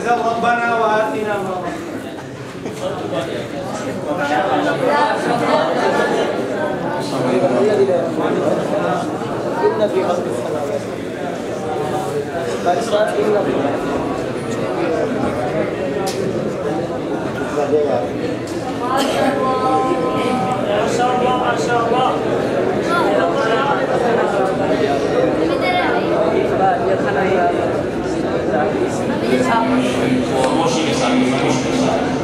زل ربنا وآتنا ما إن في خلق السماوات فإسرائيل إن في ما شاء الله ما شاء الله 我我心里想，我心里想。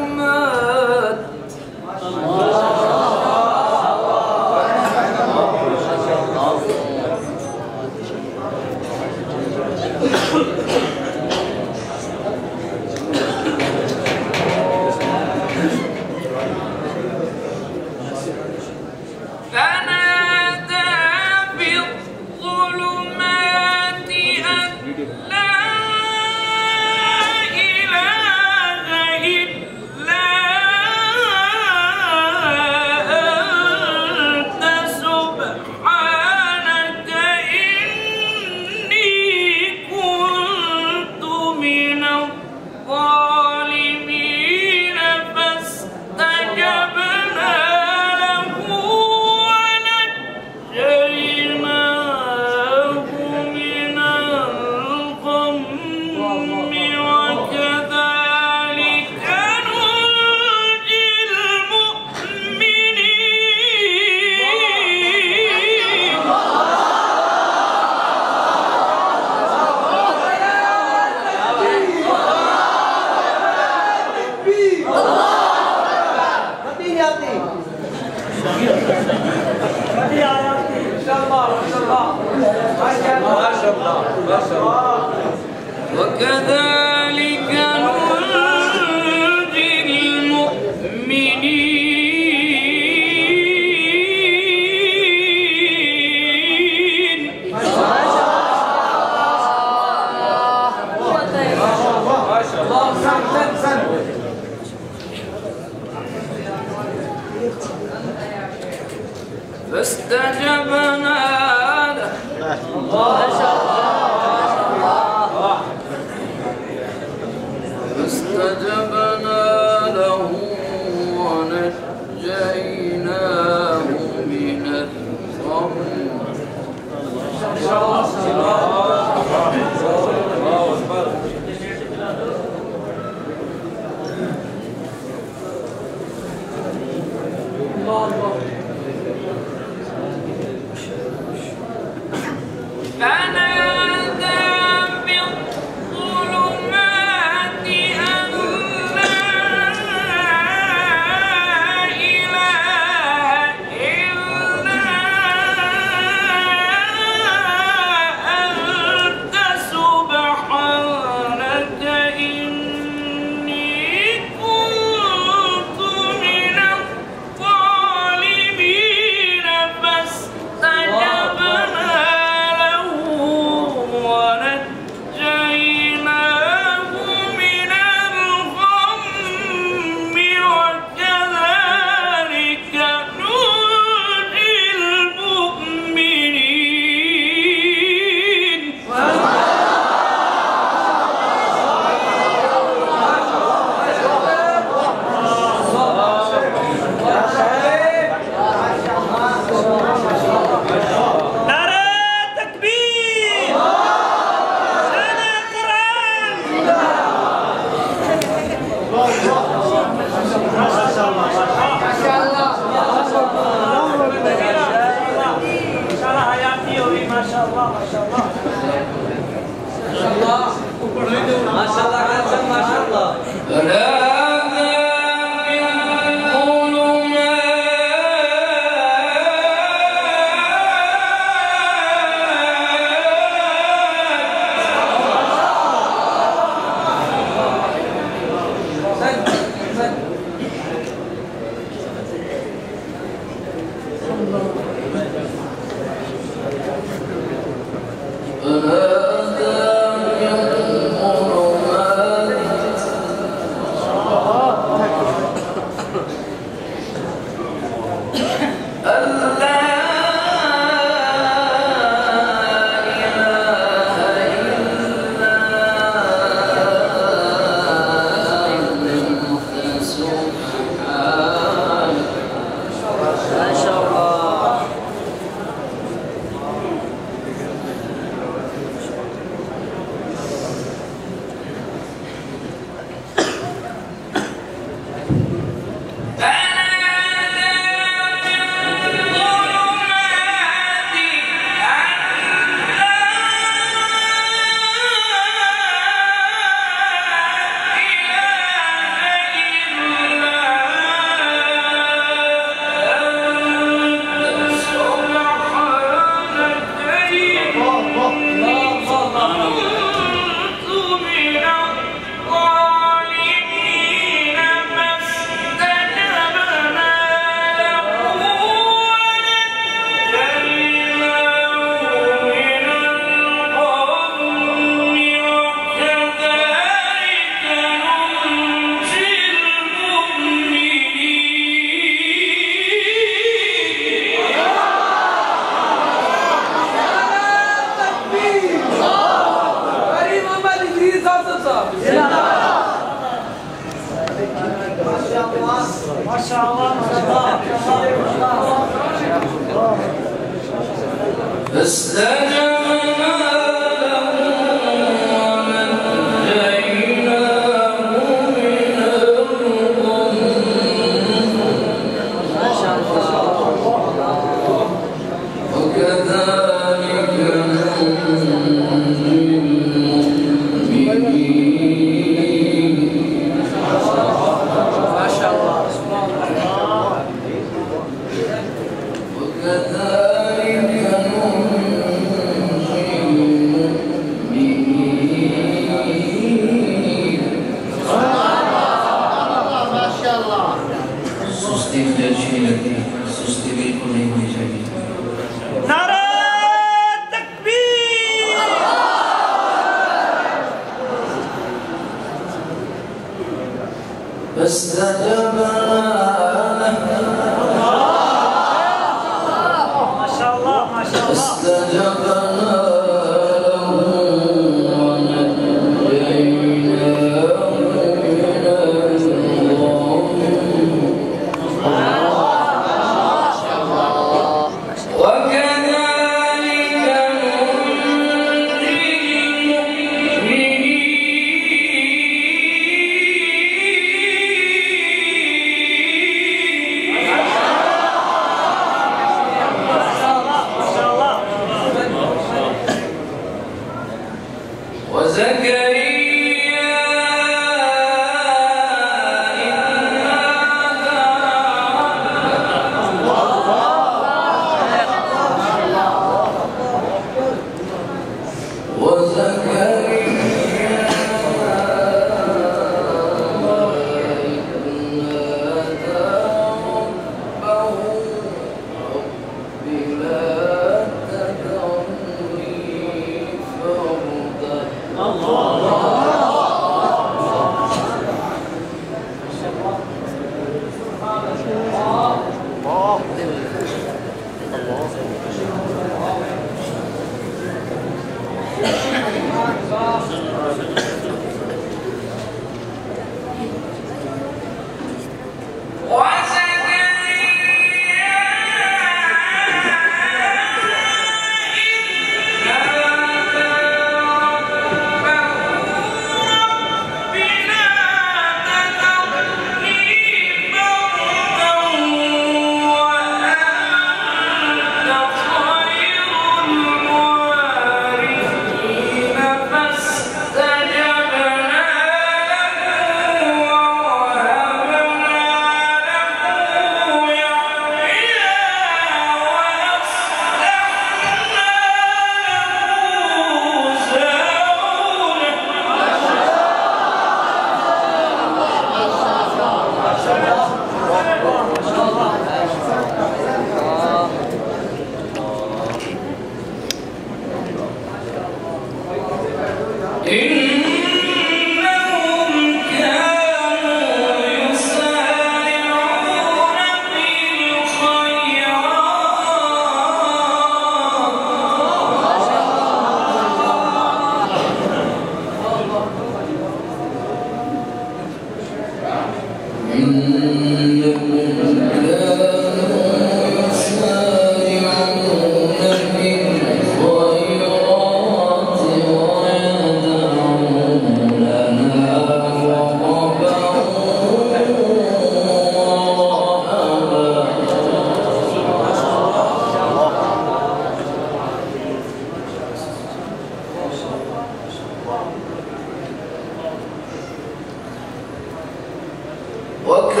work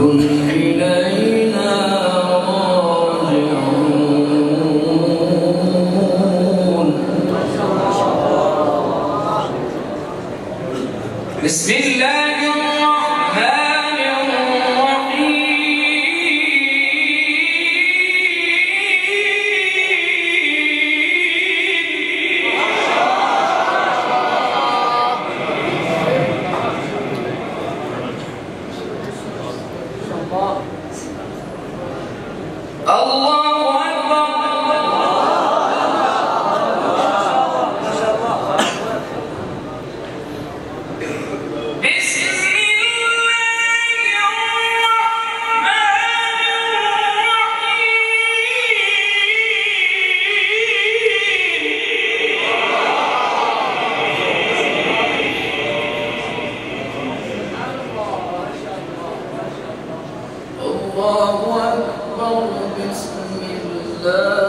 Lord. الله